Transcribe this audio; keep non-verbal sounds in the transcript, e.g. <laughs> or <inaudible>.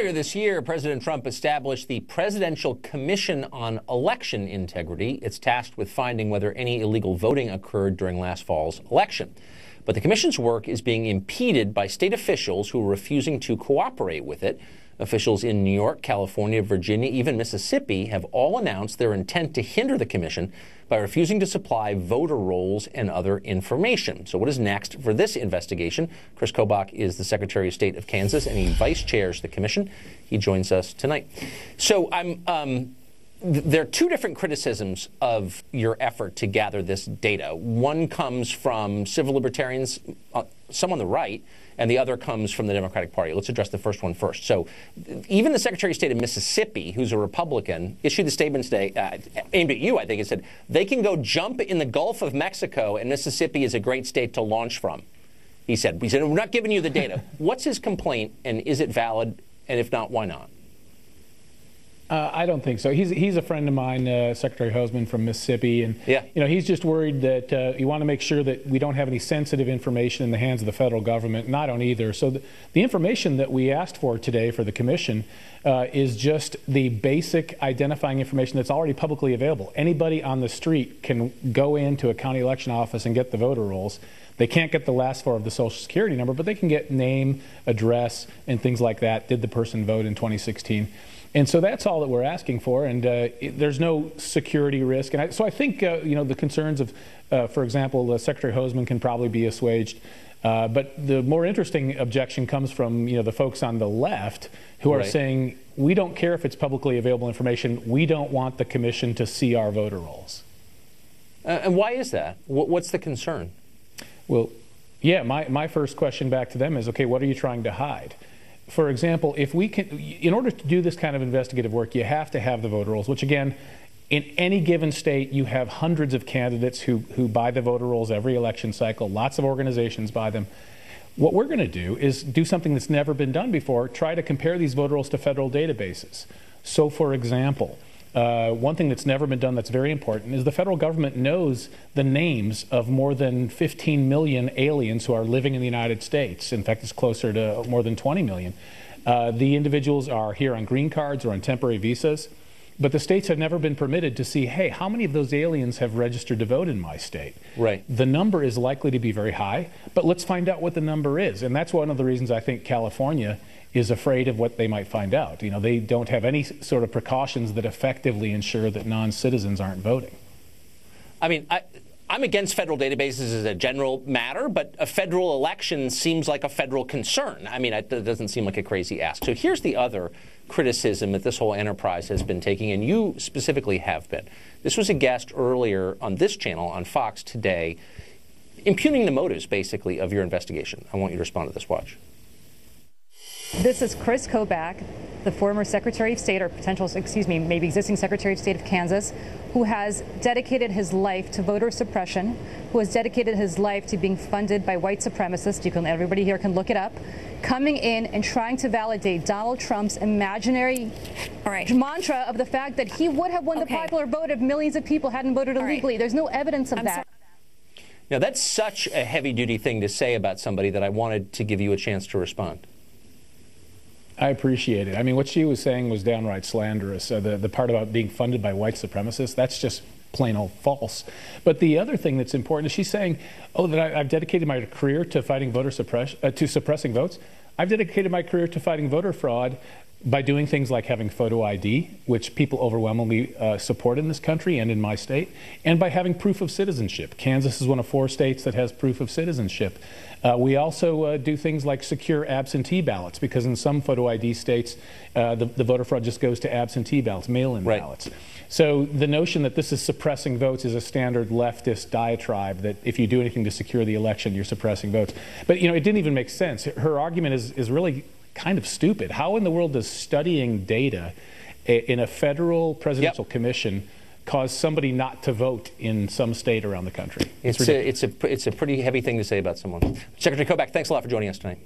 Earlier this year, President Trump established the Presidential Commission on Election Integrity. It's tasked with finding whether any illegal voting occurred during last fall's election. But the commission's work is being impeded by state officials who are refusing to cooperate with it. Officials in New York, California, Virginia, even Mississippi have all announced their intent to hinder the commission by refusing to supply voter rolls and other information. So, what is next for this investigation? Chris Kobach is the Secretary of State of Kansas and he vice chairs the commission. He joins us tonight. So, I'm. Um, there are two different criticisms of your effort to gather this data. One comes from civil libertarians, uh, some on the right, and the other comes from the Democratic Party. Let's address the first one first. So, even the Secretary of State of Mississippi, who's a Republican, issued a statement today uh, aimed at you, I think, and said they can go jump in the Gulf of Mexico, and Mississippi is a great state to launch from. He said, he said, we're not giving you the data. <laughs> What's his complaint, and is it valid? And if not, why not? Uh, I don't think so. He's he's a friend of mine, uh, Secretary Hosemann from Mississippi, and yeah. you know he's just worried that uh, you want to make sure that we don't have any sensitive information in the hands of the federal government, and I don't either. So the, the information that we asked for today for the commission uh, is just the basic identifying information that's already publicly available. Anybody on the street can go into a county election office and get the voter rolls. They can't get the last four of the social security number, but they can get name, address, and things like that. Did the person vote in 2016? And so that's all that we're asking for, and uh, it, there's no security risk. And I, so I think uh, you know the concerns of, uh, for example, Secretary Hosemann can probably be assuaged. Uh, but the more interesting objection comes from you know the folks on the left who are right. saying we don't care if it's publicly available information. We don't want the commission to see our voter rolls. Uh, and why is that? What's the concern? Well, yeah, my, my first question back to them is okay, what are you trying to hide? for example, if we can, in order to do this kind of investigative work, you have to have the voter rolls, which again, in any given state, you have hundreds of candidates who, who buy the voter rolls every election cycle. Lots of organizations buy them. What we're going to do is do something that's never been done before try to compare these voter rolls to federal databases. So, for example, uh, one thing that's never been done that's very important is the federal government knows the names of more than 15 million aliens who are living in the United States. In fact, it's closer to more than 20 million. Uh, the individuals are here on green cards or on temporary visas, but the states have never been permitted to see, hey, how many of those aliens have registered to vote in my state? Right. The number is likely to be very high, but let's find out what the number is. And that's one of the reasons I think California is afraid of what they might find out. You know, they don't have any sort of precautions that effectively ensure that non-citizens aren't voting. I mean, I, I'm against federal databases as a general matter, but a federal election seems like a federal concern. I mean, it doesn't seem like a crazy ask. So here's the other criticism that this whole enterprise has been taking, and you specifically have been. This was a guest earlier on this channel on Fox today, impugning the motives, basically, of your investigation. I want you to respond to this. Watch. This is Chris Kobach, the former Secretary of State, or potential, excuse me, maybe existing Secretary of State of Kansas, who has dedicated his life to voter suppression, who has dedicated his life to being funded by white supremacists. You can, everybody here can look it up. Coming in and trying to validate Donald Trump's imaginary mantra of the fact that he would have won okay. the popular vote if millions of people hadn't voted illegally. Right. There's no evidence of I'm that. Now, that's such a heavy duty thing to say about somebody that I wanted to give you a chance to respond. I appreciate it. I mean, what she was saying was downright slanderous. Uh, the, the part about being funded by white supremacists, that's just plain old false. But the other thing that's important is she's saying, oh, that I, have dedicated my career to fighting voter suppress, uh, to suppressing votes. I've dedicated my career to fighting voter fraud by doing things like having photo ID, which people overwhelmingly uh, support in this country and in my state, and by having proof of citizenship. Kansas is one of four states that has proof of citizenship. Uh, we also uh, do things like secure absentee ballots because in some photo ID states, uh, the, the, voter fraud just goes to absentee ballots, mail in right. ballots. So the notion that this is suppressing votes is a standard leftist diatribe that if you do anything to secure the election, you're suppressing votes. But you know, it didn't even make sense. Her argument is, is really kind of stupid. How in the world does studying data in a federal presidential yep. commission cause somebody not to vote in some state around the country? It's, it's, a, it's, a, it's a pretty heavy thing to say about someone. Secretary Kobach, thanks a lot for joining us tonight.